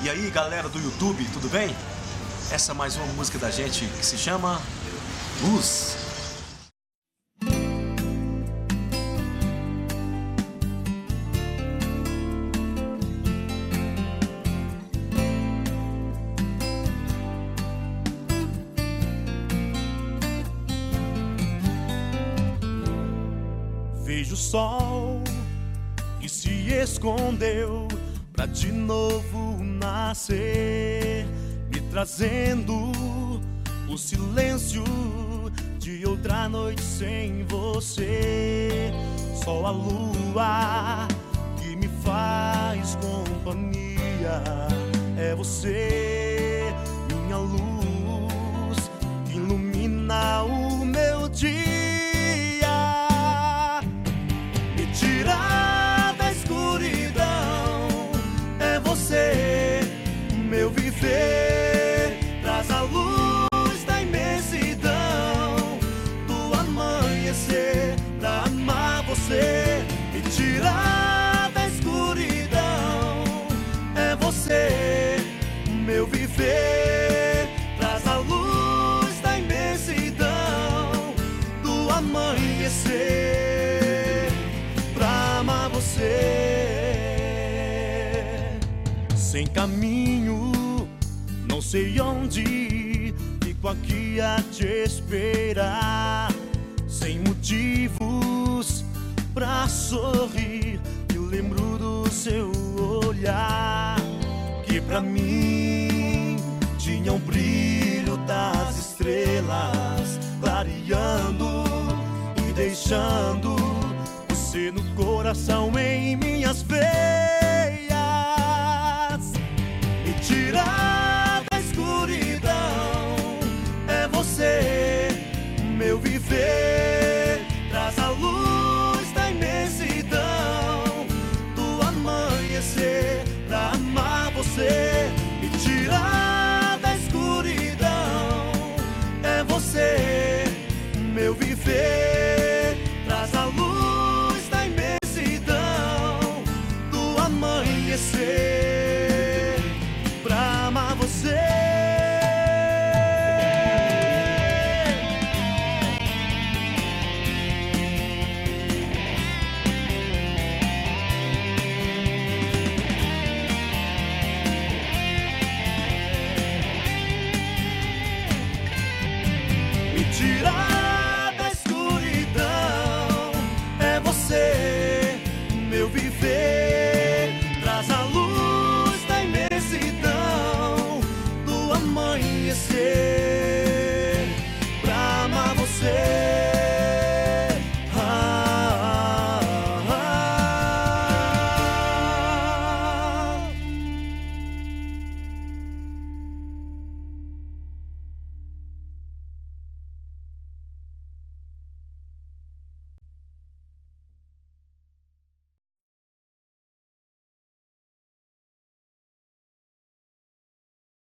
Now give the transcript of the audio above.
E aí, galera do YouTube, tudo bem? Essa é mais uma música da gente que se chama Luz. Vejo o sol que se escondeu pra de novo nascer, me trazendo o silêncio de outra noite sem você. Só a lua que me faz companhia é você, Sem caminho, não sei onde, fico aqui a te esperar. Sem motivos pra sorrir, eu lembro do seu olhar, que pra mim tinha o brilho das estrelas, clareando e deixando você no coração em minhas tirar da escuridão é você, meu viver. Traz a luz da imensidão do amanhecer.